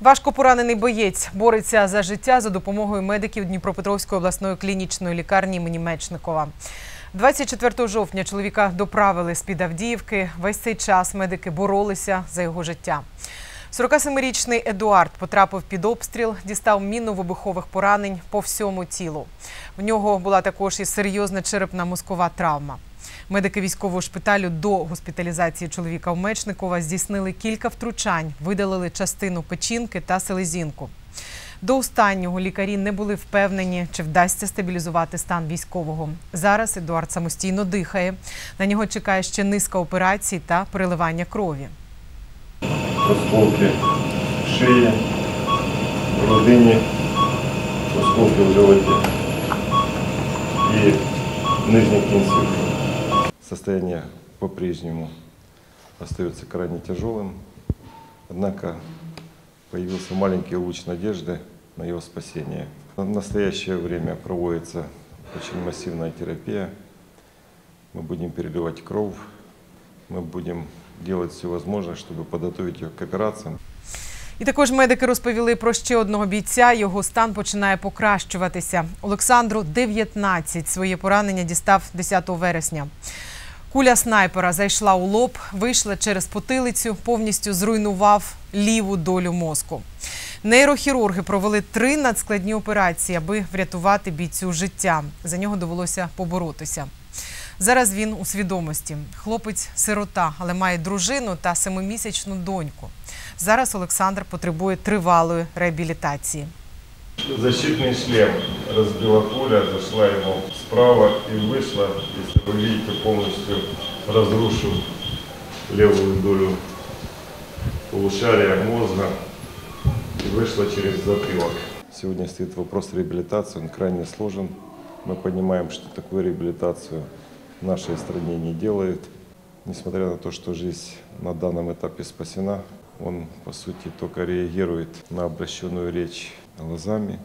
Важко поранений боєць бореться за життя за допомогою медиків Дніпропетровської обласної клінічної лікарні імені Мечникова. 24 жовтня чоловіка доправили з-під Авдіївки. Весь цей час медики боролися за його життя. 47-річний Едуард потрапив під обстріл, дістав мінно-вибухових поранень по всьому тілу. В нього була також і серйозна черепна мозкова травма. Медики військового шпиталю до госпіталізації чоловіка в Мечникова здійснили кілька втручань, видалили частину печінки та селезінку. До останнього лікарі не були впевнені, чи вдасться стабілізувати стан військового. Зараз Едуард самостійно дихає. На нього чекає ще низка операцій та переливання крові. осколки шиї, в грудині, осколки в животі і нижніх кінців. Состояние по-прежнему остается крайне тяжелым, однако появился маленький луч надежды на его спасение. В настоящее время проводится очень массивная терапия. Мы будем переливать кровь, мы будем делать все возможное, чтобы подготовить ее к операциям. І також медики розповіли про ще одного бійця. Його стан починає покращуватися. Олександру 19. Своє поранення дістав 10 вересня. Куля снайпера зайшла у лоб, вийшла через потилицю, повністю зруйнував ліву долю мозку. Нейрохірурги провели три надскладні операції, аби врятувати бійцю життя. За нього довелося поборотися. Зараз він у свідомості. Хлопець сирота, але має дружину та семимісячну доньку. Зараз Олександр потребує тривалої реабілітації. Защитный шлем разбила пуля, зашла ему справа и вышла, если вы видите, полностью разрушил левую долю полушария мозга и вышла через затылок. Сегодня стоит вопрос реабилитации, он крайне сложен. Мы понимаем, что такую реабилитацию в нашей стране не делают. Несмотря на то, что жизнь на данном этапе спасена, он, по сути, только реагирует на обращенную речь глазами,